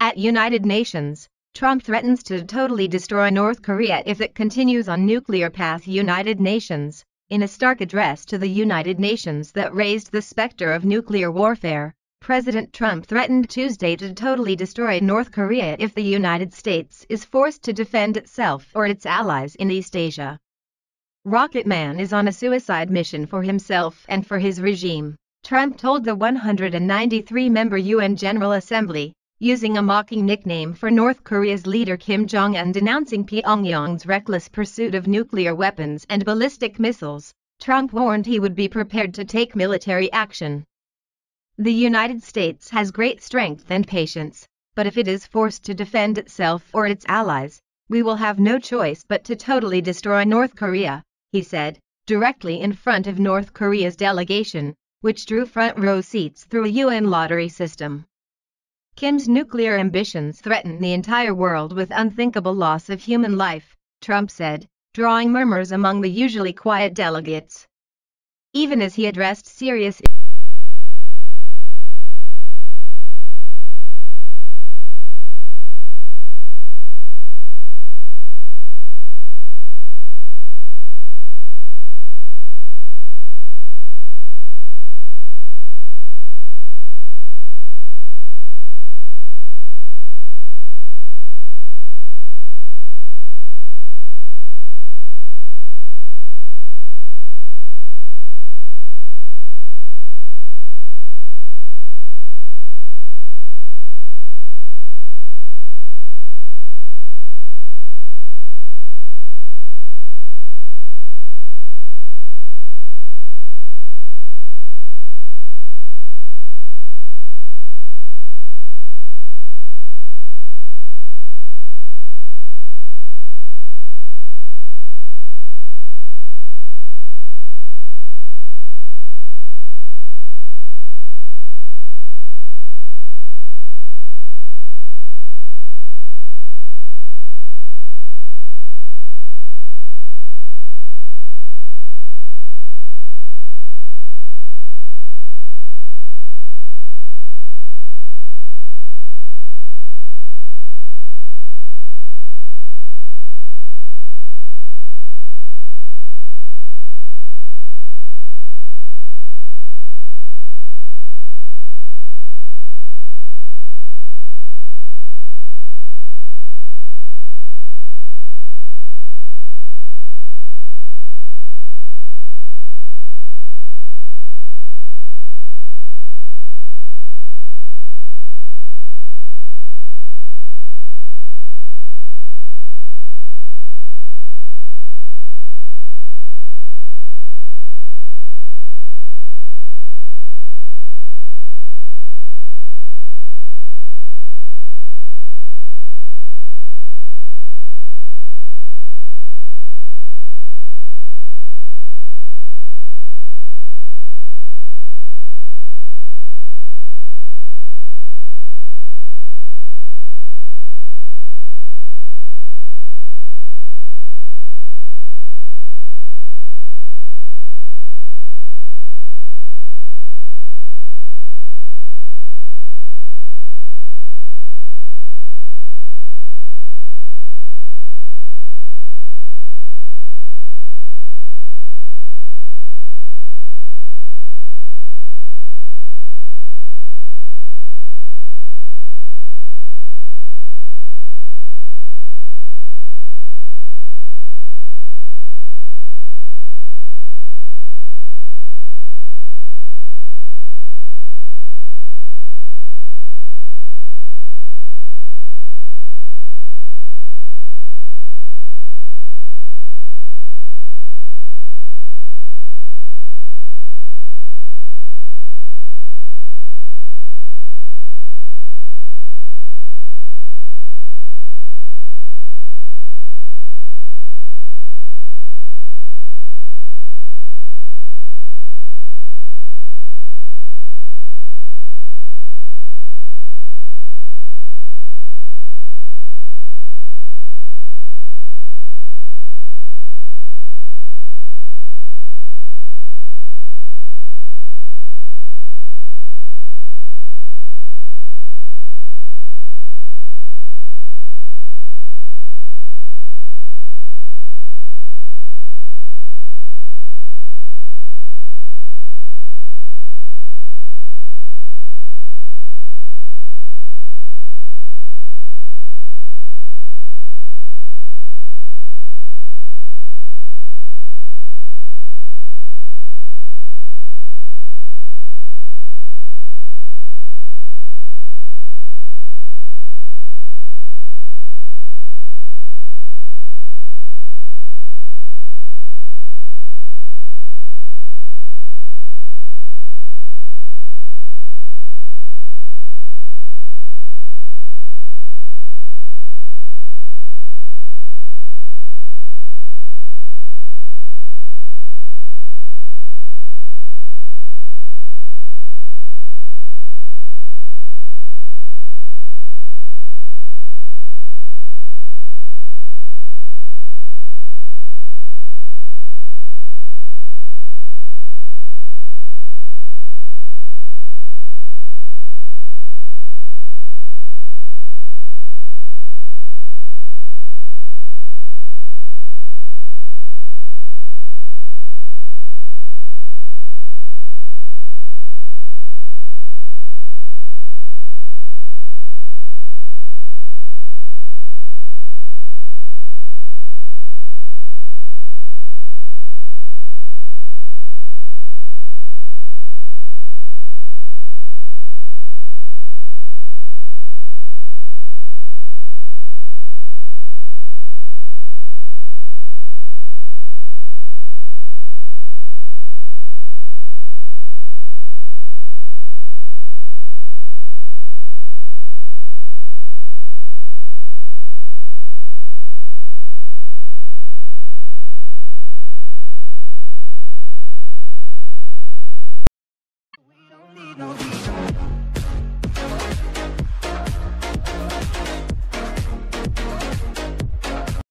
At United Nations, Trump threatens to totally destroy North Korea if it continues on nuclear path United Nations. In a stark address to the United Nations that raised the specter of nuclear warfare, President Trump threatened Tuesday to totally destroy North Korea if the United States is forced to defend itself or its allies in East Asia. Rocket Man is on a suicide mission for himself and for his regime, Trump told the 193-member UN General Assembly, using a mocking nickname for North Korea's leader Kim Jong-un denouncing Pyongyang's reckless pursuit of nuclear weapons and ballistic missiles. Trump warned he would be prepared to take military action. The United States has great strength and patience, but if it is forced to defend itself or its allies, we will have no choice but to totally destroy North Korea he said, directly in front of North Korea's delegation, which drew front row seats through a UN lottery system. Kim's nuclear ambitions threaten the entire world with unthinkable loss of human life, Trump said, drawing murmurs among the usually quiet delegates. Even as he addressed serious